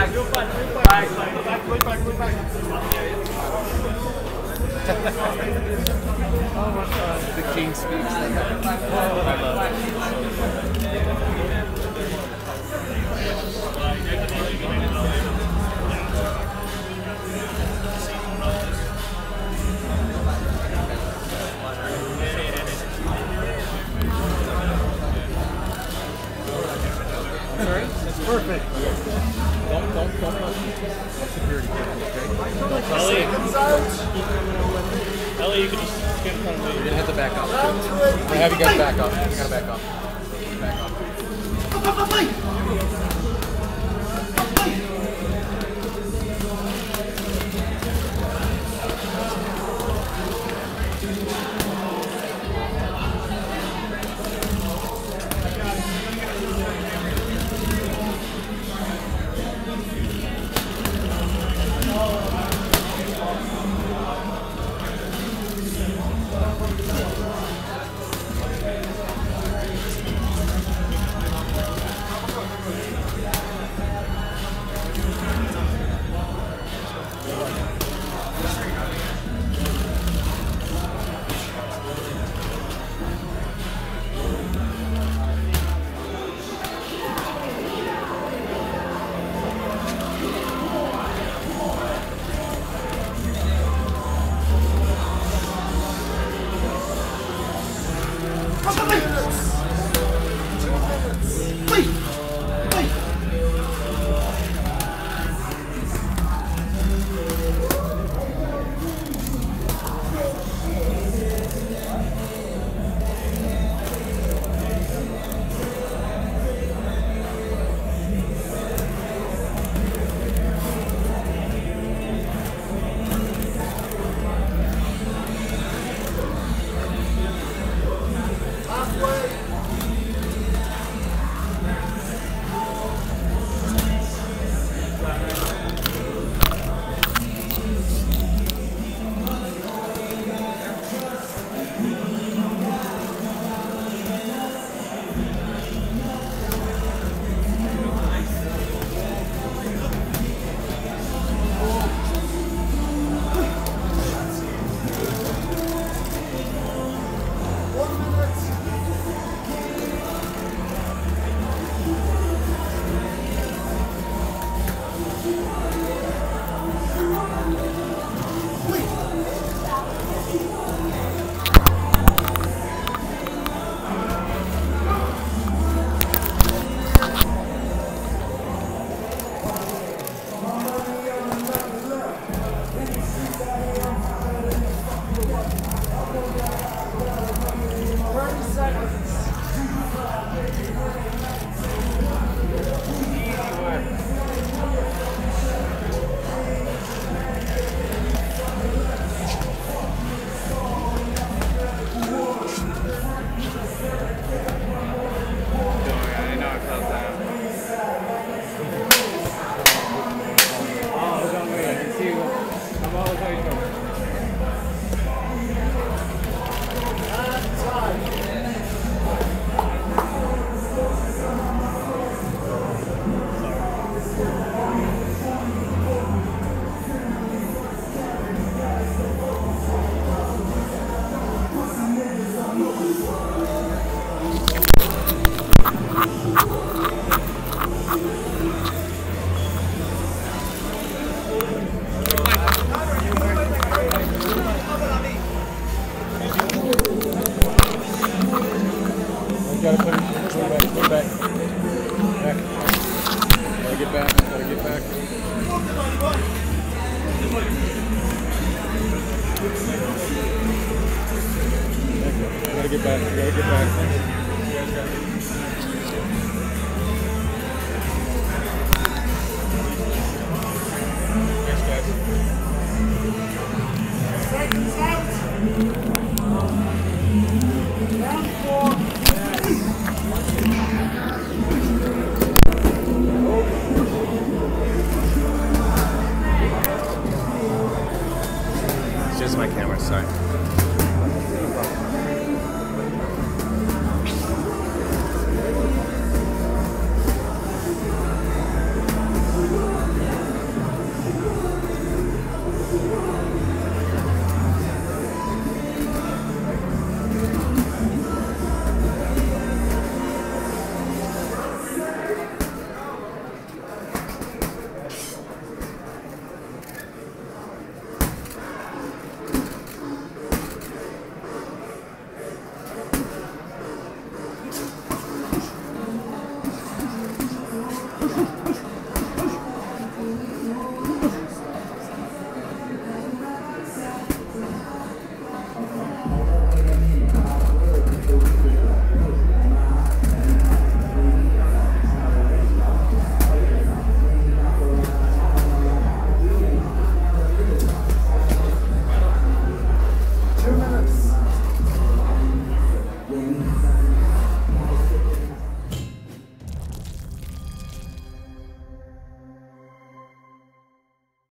Oh my god. The king speaks. That's perfect. Don't, don't, don't touch. Security cameras, Ellie, okay? Ellie, you can just get in front of me. You're gonna have to back up. I have you guys back up. You gotta back up. Back up. Gotta put it, back, put it back. Back. Gotta get back, gotta get back. Gotta get back, gotta get back. Ha ha ha!